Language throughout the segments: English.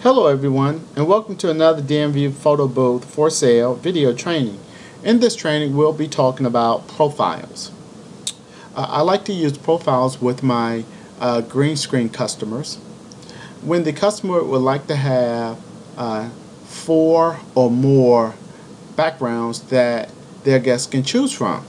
Hello everyone and welcome to another DMV photo booth for sale video training. In this training we'll be talking about profiles. Uh, I like to use profiles with my uh, green screen customers. When the customer would like to have uh, four or more backgrounds that their guests can choose from.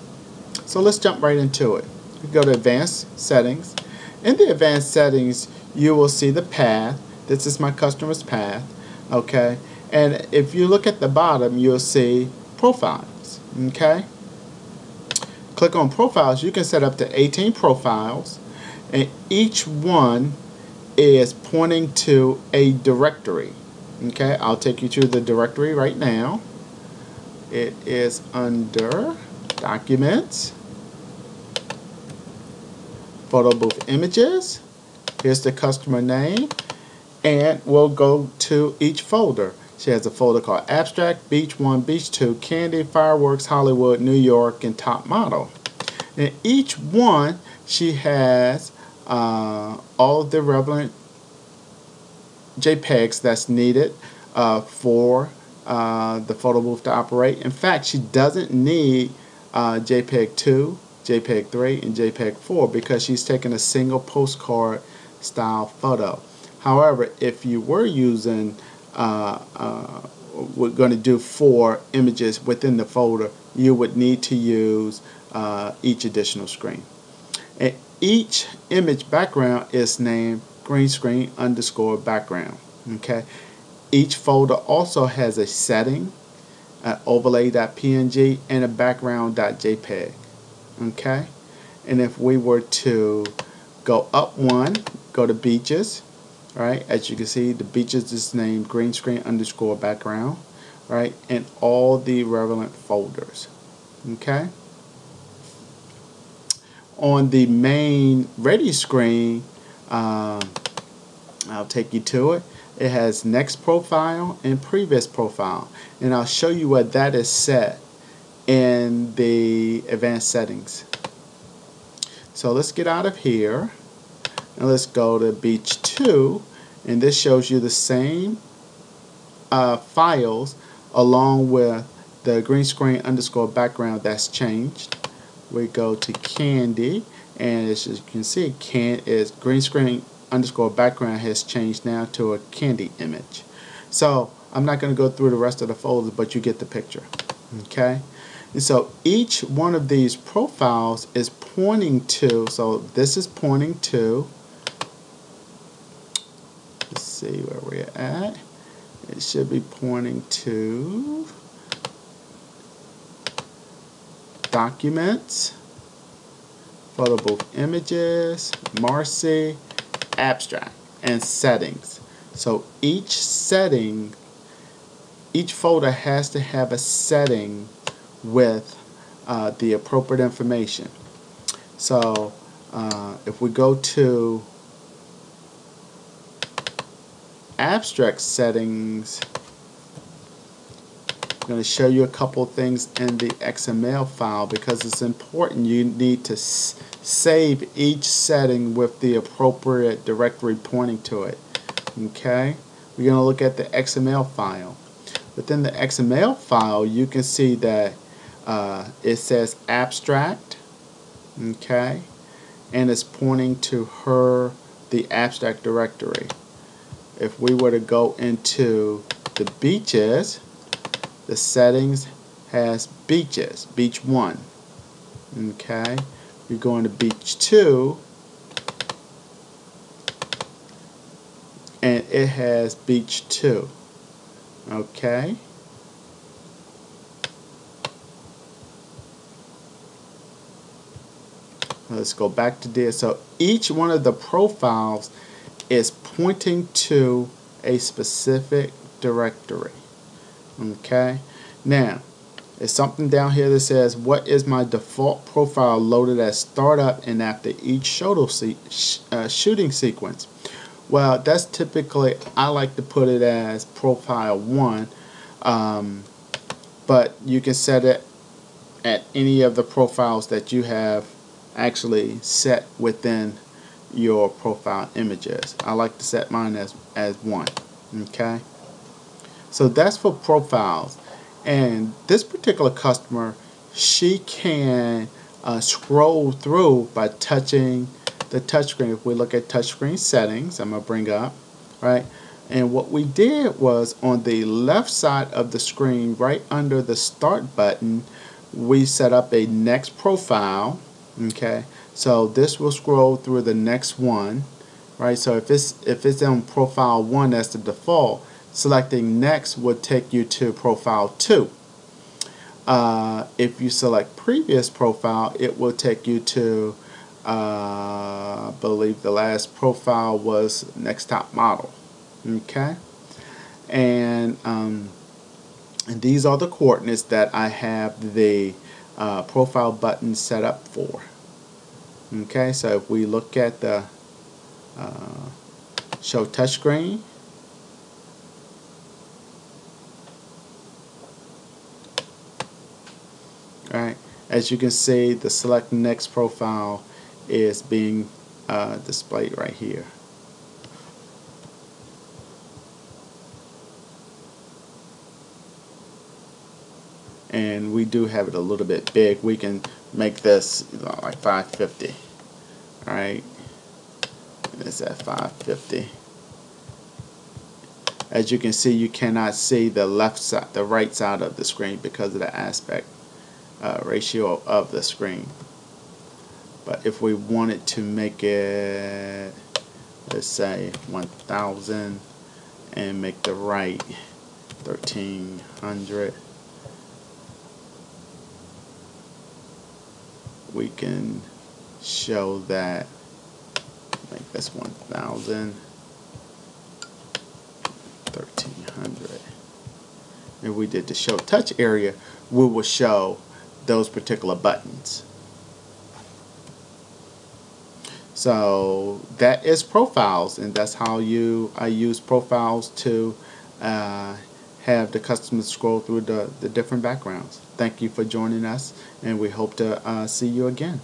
So let's jump right into it. We go to advanced settings. In the advanced settings you will see the path this is my customer's path. Okay. And if you look at the bottom, you'll see profiles. Okay. Click on profiles. You can set up to 18 profiles. And each one is pointing to a directory. Okay. I'll take you to the directory right now. It is under Documents, Photo Booth Images. Here's the customer name and we'll go to each folder. She has a folder called Abstract, Beach 1, Beach 2, Candy, Fireworks, Hollywood, New York, and Top Model. And each one, she has uh, all the relevant JPEGs that's needed uh, for uh, the photo booth to operate. In fact, she doesn't need uh, JPEG 2, JPEG 3, and JPEG 4 because she's taking a single postcard style photo. However, if you were using, we're going to do four images within the folder, you would need to use uh, each additional screen. And each image background is named green screen underscore background. Okay. Each folder also has a setting, an overlay.png, and a background.jpg. Okay. And if we were to go up one, go to beaches, right as you can see the beaches is named green screen underscore background right and all the relevant folders okay on the main ready screen um, I'll take you to it. It has next profile and previous profile and I'll show you what that is set in the advanced settings. So let's get out of here and let's go to beach 2 and this shows you the same uh, files along with the green screen underscore background that's changed we go to candy and as you can see can is green screen underscore background has changed now to a candy image so I'm not going to go through the rest of the folders but you get the picture okay and so each one of these profiles is pointing to so this is pointing to Let's see where we're at. It should be pointing to Documents, Photo Booth Images, Marcy, Abstract, and Settings. So each setting, each folder has to have a setting with uh, the appropriate information. So uh, if we go to abstract settings, going to show you a couple things in the XML file because it's important. You need to save each setting with the appropriate directory pointing to it. Okay, we're going to look at the XML file. Within the XML file, you can see that uh, it says abstract, okay, and it's pointing to her, the abstract directory if we were to go into the beaches, the settings has beaches, beach 1. Okay, we're going to beach 2, and it has beach 2. Okay. Let's go back to this. So each one of the profiles is pointing to a specific directory. Okay, now it's something down here that says what is my default profile loaded as startup and after each uh, shooting sequence. Well, that's typically I like to put it as profile one Um, but you can set it at any of the profiles that you have actually set within your profile images. I like to set mine as, as one. Okay. So that's for profiles. And this particular customer, she can uh, scroll through by touching the touchscreen. If we look at touchscreen settings, I'm going to bring up, right? And what we did was on the left side of the screen, right under the start button, we set up a next profile. Okay, so this will scroll through the next one, right? So if it's if it's on profile one, that's the default. Selecting next would take you to profile two. Uh, if you select previous profile, it will take you to, uh, I believe the last profile was next top model. Okay, and um, and these are the coordinates that I have the uh, profile button set up for. Okay, so if we look at the uh, show touchscreen, As you can see, the select next profile is being uh, displayed right here. and we do have it a little bit big. We can make this you know, like 550 alright it's at 550 as you can see you cannot see the left side the right side of the screen because of the aspect uh, ratio of the screen. But if we wanted to make it let's say 1000 and make the right 1300 we can show that make this 1000 1300 if we did the show touch area we will show those particular buttons so that is profiles and that's how you I use profiles to uh, have the customers scroll through the, the different backgrounds. Thank you for joining us, and we hope to uh, see you again.